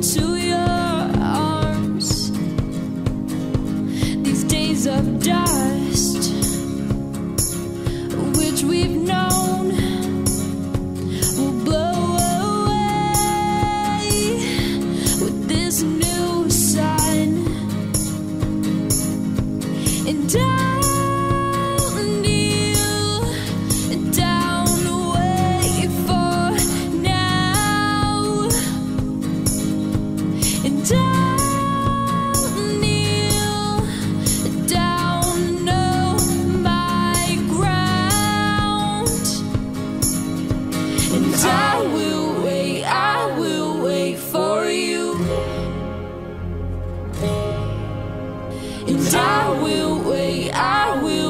into your arms. These days of dust, which we've known, will blow away with this new sign. And And I will wait, I will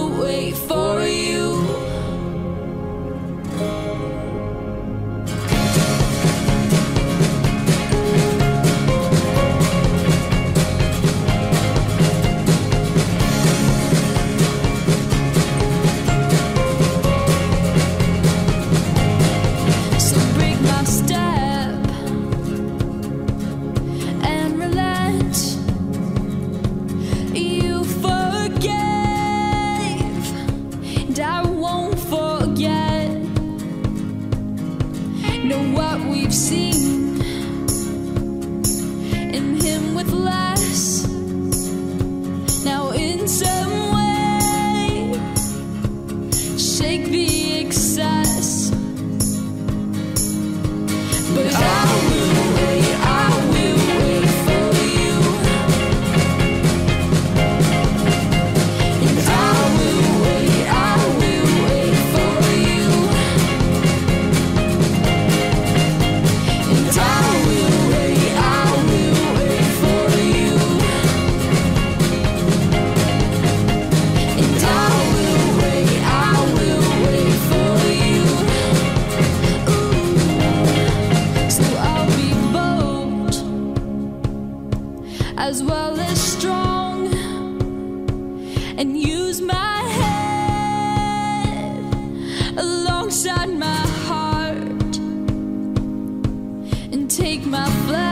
know what we've seen. as well as strong. And use my head alongside my heart. And take my flag